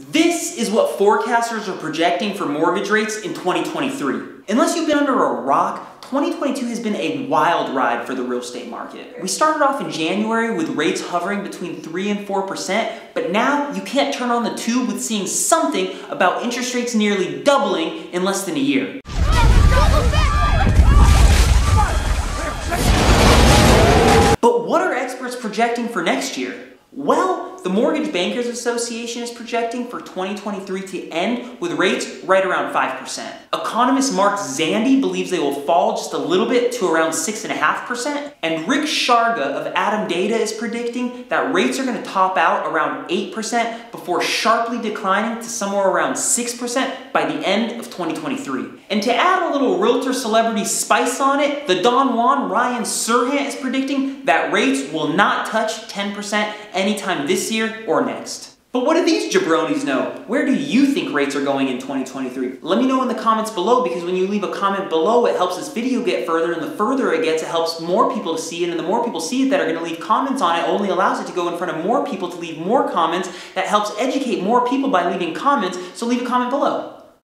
This is what forecasters are projecting for mortgage rates in 2023. Unless you've been under a rock, 2022 has been a wild ride for the real estate market. We started off in January with rates hovering between 3 and 4%, but now you can't turn on the tube with seeing something about interest rates nearly doubling in less than a year. But what are experts projecting for next year? Well, the Mortgage Bankers Association is projecting for 2023 to end with rates right around 5%. Economist Mark Zandi believes they will fall just a little bit to around 6.5%. And Rick Sharga of ATTOM Data is predicting that rates are going to top out around 8% before sharply declining to somewhere around 6% by the end of 2023. And to add a little realtor celebrity spice on it, the Don Juan Ryan Serhant is predicting that rates will not touch 10% anytime this year or next. But what do these jabronis know? Where do you think rates are going in 2023? Let me know in the comments below because when you leave a comment below, it helps this video get further and the further it gets, it helps more people to see it and the more people see it that are going to leave comments on it only allows it to go in front of more people to leave more comments that helps educate more people by leaving comments, so leave a comment below.